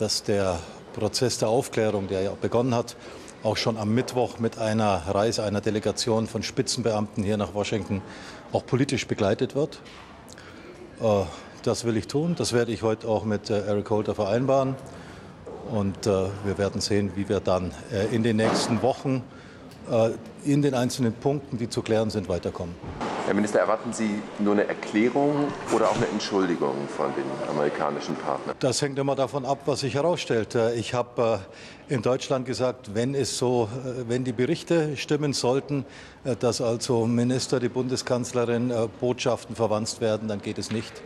dass der Prozess der Aufklärung, der ja begonnen hat, auch schon am Mittwoch mit einer Reise einer Delegation von Spitzenbeamten hier nach Washington auch politisch begleitet wird. Äh, das will ich tun. Das werde ich heute auch mit äh, Eric Holder vereinbaren. Und äh, wir werden sehen, wie wir dann in den nächsten Wochen in den einzelnen Punkten, die zu klären sind, weiterkommen. Herr Minister, erwarten Sie nur eine Erklärung oder auch eine Entschuldigung von den amerikanischen Partnern? Das hängt immer davon ab, was sich herausstellt. Ich habe äh, in Deutschland gesagt, wenn es so, äh, wenn die Berichte stimmen sollten, äh, dass also Minister, die Bundeskanzlerin Botschaften verwandt werden, dann geht es nicht.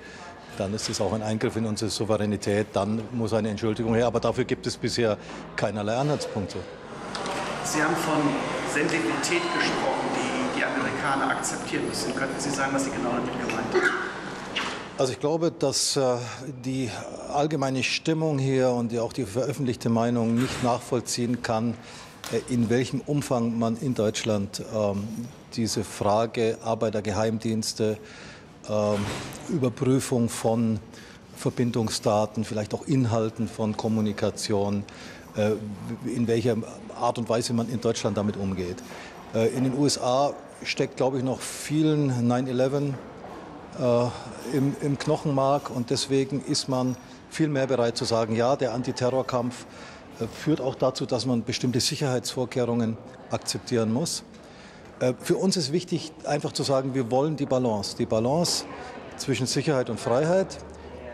Dann ist es auch ein Eingriff in unsere Souveränität. Dann muss eine Entschuldigung her. Aber dafür gibt es bisher keinerlei Anhaltspunkte. Sie haben von Sensibilität gesprochen, die Amerikaner akzeptieren müssen. Könnten Sie sagen, was Sie genau damit gemeint haben? Also ich glaube, dass äh, die allgemeine Stimmung hier und auch die veröffentlichte Meinung nicht nachvollziehen kann, äh, in welchem Umfang man in Deutschland ähm, diese Frage Arbeitergeheimdienste, ähm, Überprüfung von Verbindungsdaten, vielleicht auch Inhalten von Kommunikation, äh, in welcher Art und Weise man in Deutschland damit umgeht. Äh, in den USA steckt, glaube ich, noch vielen 9-11 äh, im, im Knochenmark und deswegen ist man viel mehr bereit zu sagen, ja, der Antiterrorkampf äh, führt auch dazu, dass man bestimmte Sicherheitsvorkehrungen akzeptieren muss. Äh, für uns ist wichtig, einfach zu sagen, wir wollen die Balance. Die Balance zwischen Sicherheit und Freiheit,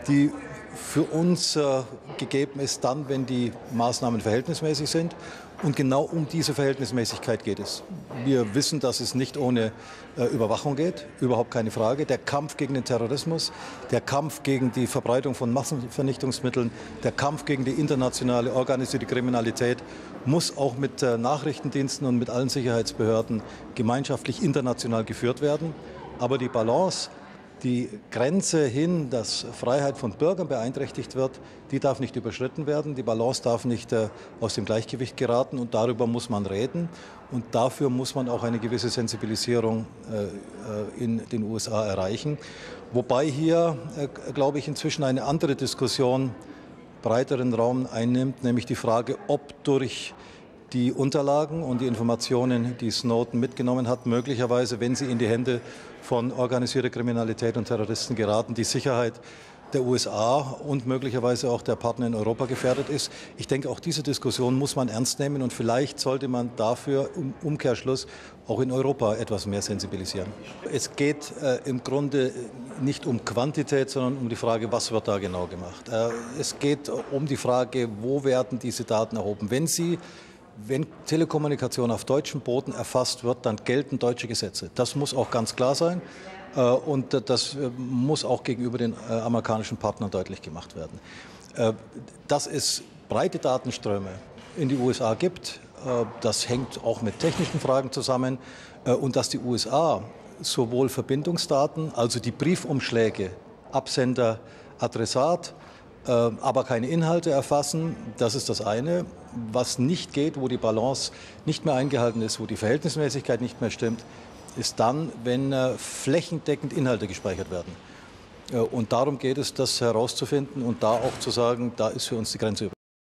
die für uns äh, gegeben ist dann, wenn die Maßnahmen verhältnismäßig sind. Und genau um diese Verhältnismäßigkeit geht es. Wir wissen, dass es nicht ohne äh, Überwachung geht, überhaupt keine Frage. Der Kampf gegen den Terrorismus, der Kampf gegen die Verbreitung von Massenvernichtungsmitteln, der Kampf gegen die internationale organisierte Kriminalität muss auch mit äh, Nachrichtendiensten und mit allen Sicherheitsbehörden gemeinschaftlich international geführt werden. Aber die Balance die Grenze hin, dass Freiheit von Bürgern beeinträchtigt wird, die darf nicht überschritten werden. Die Balance darf nicht äh, aus dem Gleichgewicht geraten und darüber muss man reden. Und dafür muss man auch eine gewisse Sensibilisierung äh, äh in den USA erreichen. Wobei hier, glaube ich, inzwischen eine andere Diskussion breiteren Raum einnimmt, nämlich die Frage, ob durch die Unterlagen und die Informationen, die Snowden mitgenommen hat, möglicherweise, wenn sie in die Hände von organisierter Kriminalität und Terroristen geraten, die Sicherheit der USA und möglicherweise auch der Partner in Europa gefährdet ist. Ich denke, auch diese Diskussion muss man ernst nehmen und vielleicht sollte man dafür im Umkehrschluss auch in Europa etwas mehr sensibilisieren. Es geht äh, im Grunde nicht um Quantität, sondern um die Frage, was wird da genau gemacht. Äh, es geht um die Frage, wo werden diese Daten erhoben. Wenn Sie wenn Telekommunikation auf deutschem Boden erfasst wird, dann gelten deutsche Gesetze. Das muss auch ganz klar sein. Äh, und das äh, muss auch gegenüber den äh, amerikanischen Partnern deutlich gemacht werden. Dass es breite Datenströme in die USA gibt, das hängt auch mit technischen Fragen zusammen. Und dass die USA sowohl Verbindungsdaten, also die Briefumschläge, Absender, Adressat, aber keine Inhalte erfassen. Das ist das eine. Was nicht geht, wo die Balance nicht mehr eingehalten ist, wo die Verhältnismäßigkeit nicht mehr stimmt, ist dann, wenn äh, flächendeckend Inhalte gespeichert werden. Äh, und darum geht es, das herauszufinden und da auch zu sagen, da ist für uns die Grenze über.